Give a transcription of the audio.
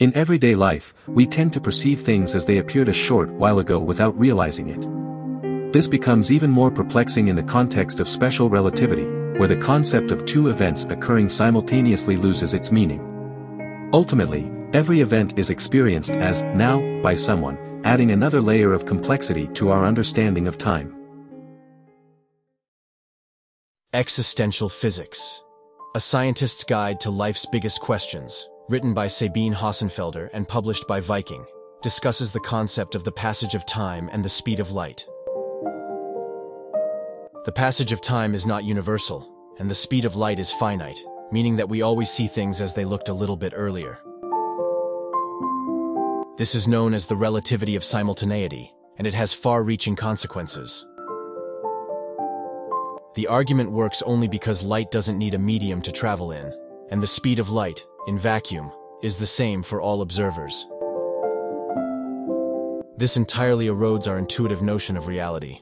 In everyday life, we tend to perceive things as they appeared a short while ago without realizing it. This becomes even more perplexing in the context of special relativity, where the concept of two events occurring simultaneously loses its meaning. Ultimately, every event is experienced as now by someone, adding another layer of complexity to our understanding of time. Existential Physics A Scientist's Guide to Life's Biggest Questions written by Sabine Hossenfelder and published by Viking, discusses the concept of the passage of time and the speed of light. The passage of time is not universal, and the speed of light is finite, meaning that we always see things as they looked a little bit earlier. This is known as the relativity of simultaneity, and it has far-reaching consequences. The argument works only because light doesn't need a medium to travel in, and the speed of light, in vacuum, is the same for all observers. This entirely erodes our intuitive notion of reality.